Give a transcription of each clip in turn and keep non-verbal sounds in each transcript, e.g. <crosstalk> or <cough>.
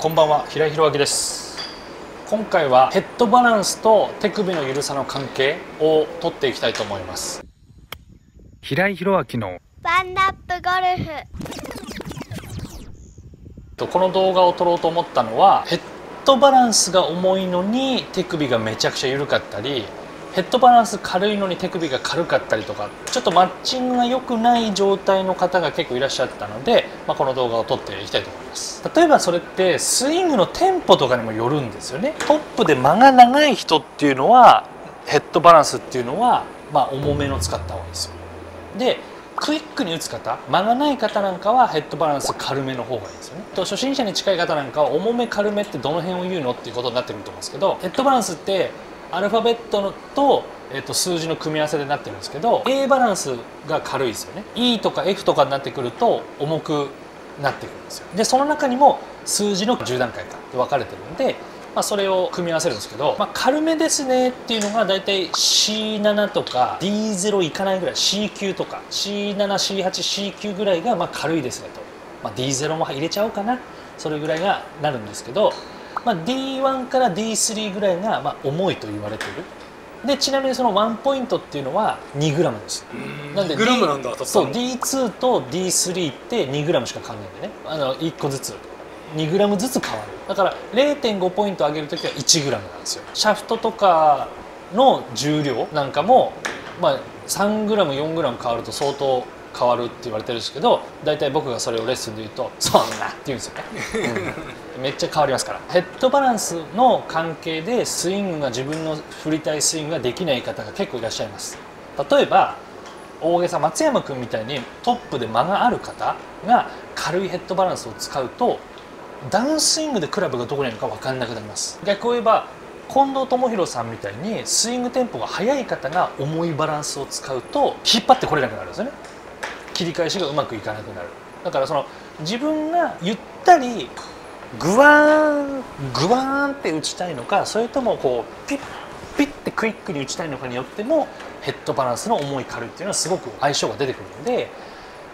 こんばんは。平井弘明です。今回はヘッドバランスと手首の緩さの関係を取っていきたいと思います。平井弘明のワンナップゴルフ。とこの動画を撮ろうと思ったのはヘッドバランスが重いのに手首がめちゃくちゃ緩かったりヘッドバランス軽いのに手首が軽かったりとかちょっとマッチングが良くない状態の方が結構いらっしゃったので、まあ、この動画を撮っていきたいと思います。例えばそれってスイングのテンポとかにもよるんですよね。トップで間が長い人っていうのはヘッドバランスっていうのはまあ重めの使った方がいいですよ。でクイックに打つ方間がない方なんかはヘッドバランス軽めの方がいいですよね。と初心者に近い方なんかは重め軽めってどの辺を言うのっていうことになってくると思うんですけどヘッドバランスってアルファベットのと,、えー、と数字の組み合わせでなってるんですけど A バランスが軽いですよね。E とか F とかになってくると重くなってくるんですよ。でその中にも数字の10段階か分かれてるんで、まあ、それを組み合わせるんですけど、まあ、軽めですねっていうのが大体 C7 とか D0 いかないぐらい C9 とか C7C8C9 ぐらいがまあ軽いですねと、まあ、D0 も入れちゃおうかな。それぐらいがなるんですけどまあ、D1 から D3 ぐらいがまあ重いと言われてる。でちなみにそのワンポイントっていうのは 2g です。なんで 2g なんだそう D2 と D3 って 2g しか変わんないんでね。あの1個ずつ。2g ずつ変わるだから0.5ポイント上げる時は 1g なんですよ。シャフトとかの重量なんかも、まあ、3g4g 変わると相当変わるって言われてるんですけど大体僕がそれをレッスンで言うと「そんな!」って言うんですよね、うん、めっちゃ変わりますから。ヘッドバランスの関係でスイングが自分の振りたいスイングができない方が結構いらっしゃいます。例えば大げさ松山君みたいにトップで間がある方が軽いヘッドバランスを使うとダウンスイングでクラブがどこにあるか分かんなくなります。逆を言えば近藤智弘さんみたいにスイングテンポが速い方が重いバランスを使うと引っ張ってこれなくなるんですよね。切り返しがうまくいかなくなる。だからその自分がゆったりグワーングワーンって打ちたいのかそれともこうピッピッてクイックに打ちたいのかによってもヘッドバランスの重い軽いっていうのはすごく相性が出てくるので、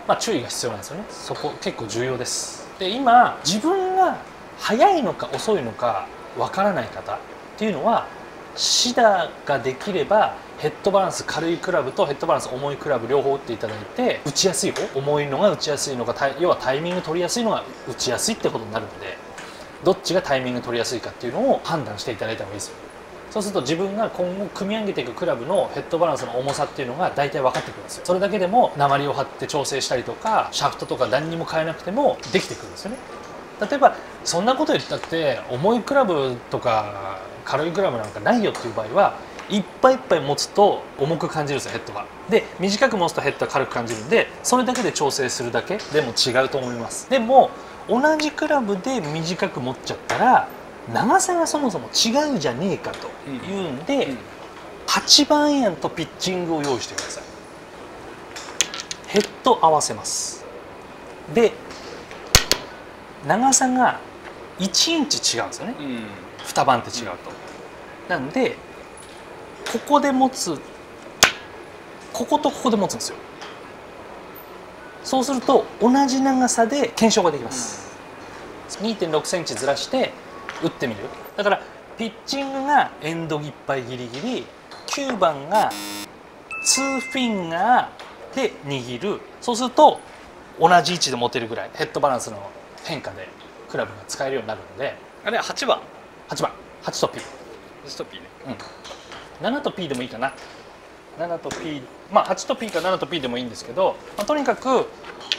まあ、注意が必要なんですよね。そこ結構重要です。で今自分が速いのか遅いのかわからない方っていうのはシダができればヘッドバランス軽いクラブとヘッドバランス重いクラブ両方打っていただいて打ちやすい方重いのが打ちやすいのか要はタイミング取りやすいのが打ちやすいってことになるのでどっちがタイミング取りやすいかっていうのを判断していただいた方がいいです。よそうすると自分が今後組み上げていくクラブのヘッドバランスの重さっていうのが大体分かってくるんですよ。それだけでも鉛を張って調整したりとかシャフトとか何にも変えなくてもできてくるんですよね。例えばそんなこと言ったって重いクラブとか軽いクラブなんかないよっていう場合はいっぱいいっぱい持つと重く感じるんですよヘッドが。で短く持つとヘッドは軽く感じるんでそれだけで調整するだけでも違うと思います。でも同じクラブで短く持っちゃったら長さがそもそも違うじゃねえかというんで、うん。うん、8番アイアンとピッチングを用意してください。ヘッド合わせます。で長さが1インチ違うんですよね、うん、2番って違うと、なんでここで持つこことここで持つんですよ。そうすると同じ長さで検証ができます、うん、2 6センチずらして打ってみる。だからピッチングがエンドいっぱいギリギリ9番が2フィンガーで握る。そうすると同じ位置で持てるぐらいヘッドバランスの変化でクラブが使えるようになるので。あれ8番。8番。8と P 8と P ね。うん。7と P でもいいかな。7と P まあ8と P か7と P でもいいんですけど、まあ、とにかく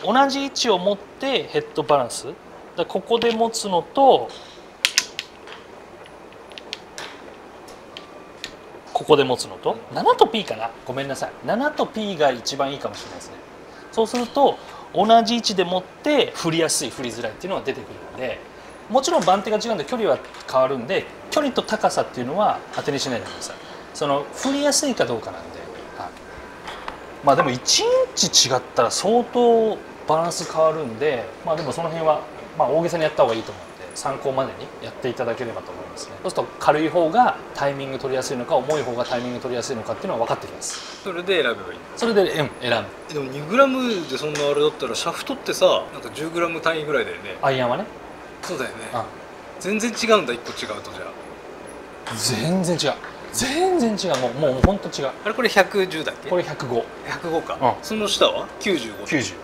同じ位置を持ってヘッドバランス。だここで持つのとここで持つのと。7と P かな。ごめんなさい。7と P が一番いいかもしれないですね。そうすると同じ位置で持って振りやすい振りづらいっていうのが出てくるのでもちろん番手が違うんで距離は変わるんで距離と高さっていうのは当てにしないでください。その振りやすいかどうかなんで、はい、まあでも1インチ違ったら相当バランス変わるんでまあでもその辺はまあ大げさにやった方がいいと思うんで参考までにやっていただければと思いますね。そうすると軽い方がタイミング取りやすいのか重い方がタイミング取りやすいのかっていうのは分かってきます。それで選べばいいそれでうん選ぶ。でも 2g でそんなあれだったらシャフトってさなんか 10g 単位ぐらいだよね。アイアンはね。そうだよね全然違うんだ1個違うとじゃ全然違う。全然違う。もうもう本当違う。ああれこれ110だっけ？これ105 105か、うん。その下は？95 90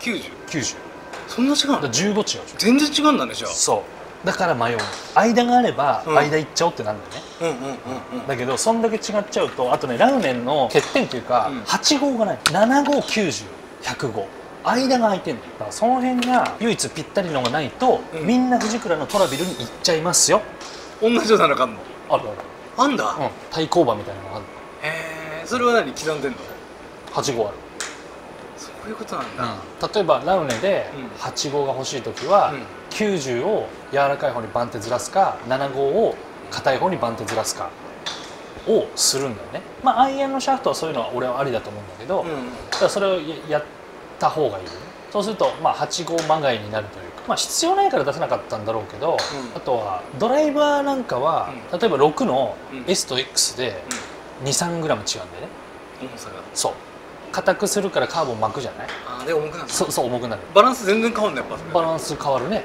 90 90そんな違うの？だから15違う全然違うんだねじゃあ。そう。だから迷う間があればうん。間行っちゃおうってなるんだよね、うんうんうんうん。だけどそんだけ違っちゃうとあとねラーメンの欠点っていうか、うん。8号がない。7590105間が空いてんの。だからその辺が唯一ぴったりのがないと、うん。みんな藤倉のトラビルに行っちゃいますよ。同じようなのがあんのあるある。あんだ、うん。対抗馬みたいなのがあるへえそれは何？刻んでんの？8号ある、そういうことなんだ、例えばラウネでうん。8号が欲しい時は、うん。90を柔らかい方にバンってずらすか7号を硬い方にバンってずらすかをするんだよね。まあアイアンのシャフトはそういうのは俺はありだと思うんだけど、うん。だからそれをややった方がいい。よねそうするとまあ8号まがいになるというかまあ必要ないから出せなかったんだろうけど、ん。あとはドライバーなんかは、例えば6のうん。S と X で23グラム違うんだよね。うん重さが。そう。硬くするからカーボン巻くじゃない？あーで重くなるそうそう重くなる。バランス全然変わんないやっぱ。バランス変わるね。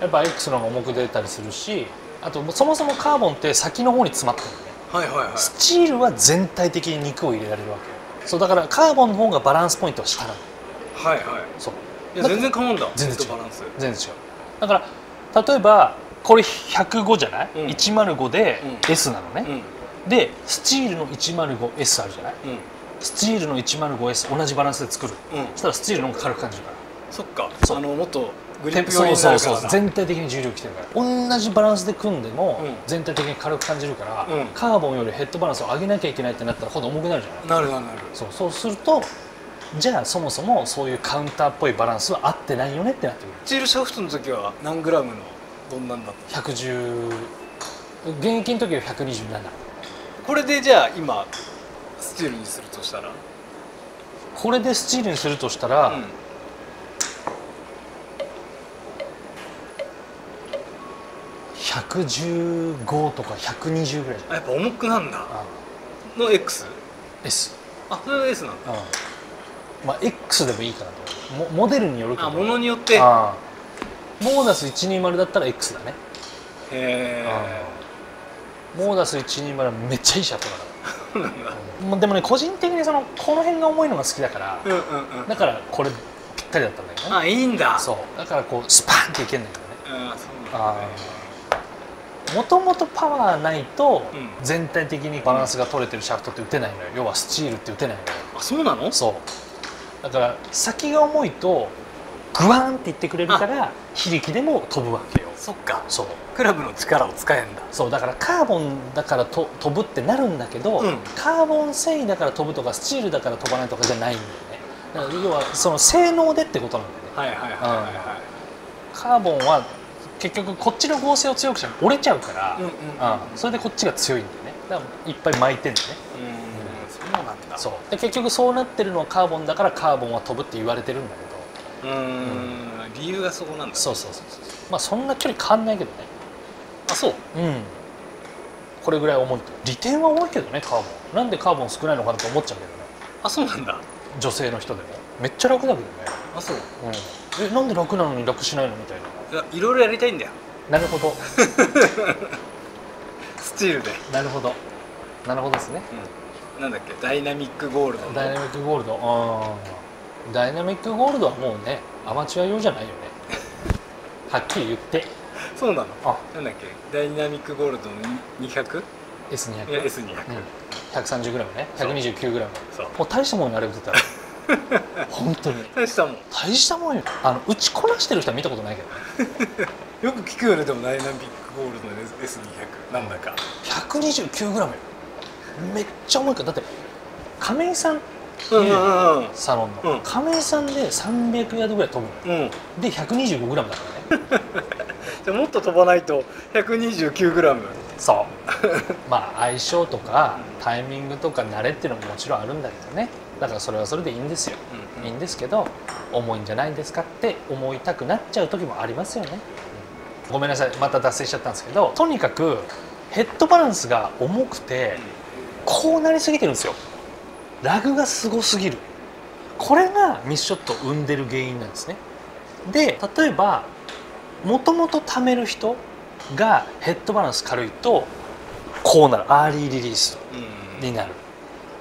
やっぱ X の方が重く出たりするしあとそもそもカーボンって先の方に詰まってるのね。はいはいはい。スチールは全体的に肉を入れられるわけよ。そうだからカーボンの方がバランスポイントは下なのはいはい。そう。いや全然変わんだ。全然違う。ヘッドバランス。全然違う。だから例えばこれ105じゃない、うん。105でうん。S なのね、うん。でスチールの 105S あるじゃない？うん。スチールの 105S 同じバランスで作る。うん。そしたらスチールの方が軽く感じるから。そっか。あのもっとグリでップ寄りそうそうそう。全体的に重量きてるから同じバランスで組んでもうん。全体的に軽く感じるから、うん。カーボンよりヘッドバランスを上げなきゃいけないってなったら今度重くなるじゃない？なるなるなる。そうそうするとじゃあそもそもそういうカウンターっぽいバランスは合ってないよねってなってくる。スチールシャフトの時は何グラムのどんなんだった110現役の時は127これでじゃあ今スチールにするとしたら？これでスチールにするとしたら、うん115とか120ぐらいじゃあやっぱ重くなんだ。ん。の X? S あそれは S なんだ。うんまあ X でもいいかなとモモデルによるけどあも。のによって。へああ。モーダス120だったら X だね。えモーダス120はめっちゃいいシャツだかそうなんでもね個人的にそのこの辺が重いのが好きだから、うんうんうん。だからこれぴったりだったんだけどね。あいいんだ。そう。だからこうスパンっていけんだけどね。あそうなんだ。ねもともとパワーないとうん。全体的にバランスが取れてるシャフトって打てないのよ。要はスチールって打てないのよ。あそうなの？そうだから先が重いとグワーンっていってくれるから非力でも飛ぶわけよ。そっか。そう。クラブの力を使えんだ。そう。だからカーボンだからと飛ぶってなるんだけど、うん。カーボン繊維だから飛ぶとかスチールだから飛ばないとかじゃないんだよね。だから要はその性能でってことなんだよね。はいはいはいはいはいカーボンは結局こっちの合成を強くしたら折れちゃうから、うんうん。うん。それでこっちが強いんだよね。だからいっぱい巻いてんだよね。うんそうなんだ。そう。で結局そうなってるのはカーボンだからカーボンは飛ぶって言われてるんだけど。うーん。理由がそこなんだ。そうそうそうそう。まあそんな距離変わんないけどね。あそう。うん。これぐらい重いと。利点は多いけどねカーボン。なんでカーボン少ないのかなと思っちゃうけどね。あそうなんだ。女性の人でも。めっちゃ楽だけどね、あそう。うん、えなんで楽なのに楽しないのみたいな。いやいろいろやりたいんだよ。なるほど。<laughs> スチールで、なるほど。なるほどですね。うん、なんだっけ？ダイナミックゴールドの。ダイナミックゴールド。ダイナミックゴールドはもうねアマチュア用じゃないよね。<laughs> はっきり言って。そうなの？あ。なんだっけ？ダイナミックゴールドの 200? S200 いや S200、うん、130g ね。129g そう。もう大したもんにあれ打てたら本当に。大したもん。大したもんよ。あの打ちこなしてる人は見たことないけど。ね <laughs> よく聞くよねでもダイナミックゴールドの S200 なんだか。129g よめっちゃ重いからだって亀井さんうんうんうんサロンの、うん。亀井さんで300ヤードぐらい飛ぶうん。で 125g だからね。<laughs> じゃあもっと飛ばないと 129g そう。<laughs> まあ相性とかタイミングとか慣れっていうのももちろんあるんだけどね。だからそれはそれでいいんですよ。いいんですけど重いんじゃないですかって思いたくなっちゃう時もありますよね、ごめんなさい。また脱線しちゃったんですけどとにかくヘッドバランスが重くてこうなりすぎてるんですよ。ラグがすごすぎる。これがミスショットを生んでる原因なんですね。で例えばもともと溜める人がヘッドバランス軽いとこうなる。アーリーリリースうん。になる。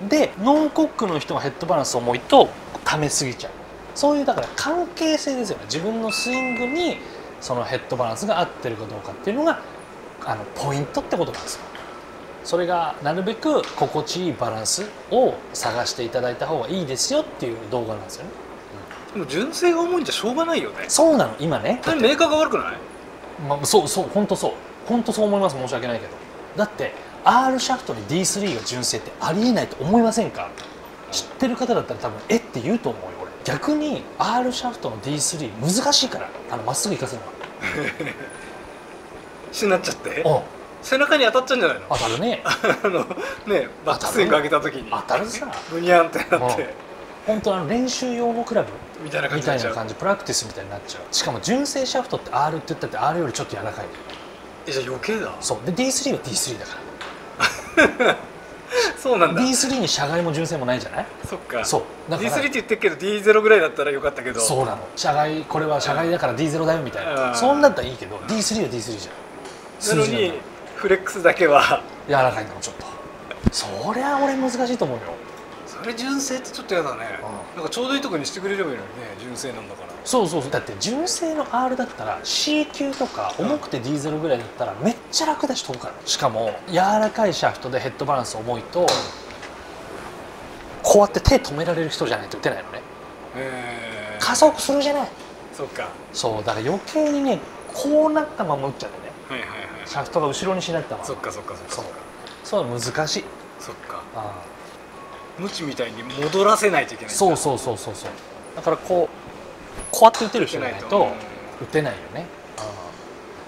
でノンコックの人がヘッドバランス重いと溜めすぎちゃう。そういうだから関係性ですよね。自分のスイングにそのヘッドバランスが合ってるかどうかっていうのがあのポイントってことなんですよそれがなるべく心地いいバランスを探していただいた方がいいですよっていう動画なんですよね。でも純正が重いんじゃしょうがないよね。そうなの今ね。メーカーが悪くない？まあ、そうそう本当そう。本当そう思います。申し訳ないけど。だって R シャフトに D3 が純正ってありえないと思いませんか？知ってる方だったら多分えって言うと思うよ俺。逆に R シャフトの D3 難しいから。あのまっすぐ行かせるし <laughs> なっちゃって？のは背中に当たっちゃうんじゃないの？当たるね。<laughs> あのねバックスイング上げた時に。当たるさブニャンってなって。本当あの練習用のクラブみたいな感みじにな感じ。プラクティスみたいになっちゃう。しかも純正シャフトって R って言ったって R よりちょっと柔らかい。えじゃあ余計だ。そう。で D3 は D3 だから。<laughs> そうなんだ。D3 に車外も純正もないじゃない？そっか。そう。だから D3 って言ってるけど D0 ぐらいだったらよかったけど。そうなの。車外これは車外だから D0 だよみたいうん。なそんなんだったらいいけど D3 は D3 じゃん。なのにフレックスだけは。柔らかいんだちょっと。そりゃ俺難しいと思うよ。それ純正ってちょっとやだね。うなんかちょうどいいとこにしてくれればいいのにね純正なんだから。そうそうそう。だって純正の R だったら C 級とか重くて D0 ぐらいだったらめっちゃ楽だし飛ぶからしかも柔らかいシャフトでヘッドバランス重いとこうやって手止められる人じゃないと打てないのね。へえ加速するじゃない。そっか。そうだから余計にねこうなったまま打っちゃうんだよね。はいはいはいシャフトが後ろにしなったままそっかそっかそっかそうそう難しい。そっか。あ無知みたいに戻らせないといけないそうそうそうそうそう。だからこうこうやって打てる人じゃないとうん。打てないよね。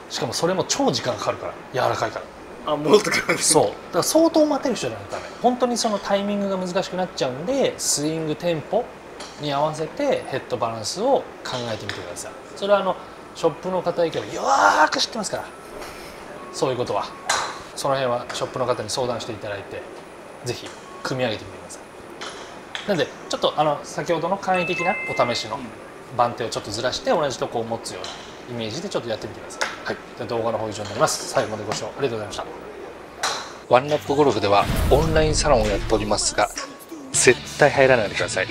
しかもそれも超時間かかるから。柔らかいから。あ戻ってくるんですそう。だから相当待てる人じゃないとダメ。本当にそのタイミングが難しくなっちゃうんでスイングテンポに合わせてヘッドバランスを考えてみてください。それはあのショップの方以外はよーく知ってますからそういうことは。その辺はショップの方に相談していただいてぜひ組み上げてみてください。なんでちょっとあの先ほどの簡易的なお試しの番手をちょっとずらして同じとこを持つようなイメージでちょっとやってみてください、はい、じゃあ動画の方以上になります。最後までご視聴ありがとうございました。ワンラップゴルフではオンラインサロンをやっておりますが絶対入らないでください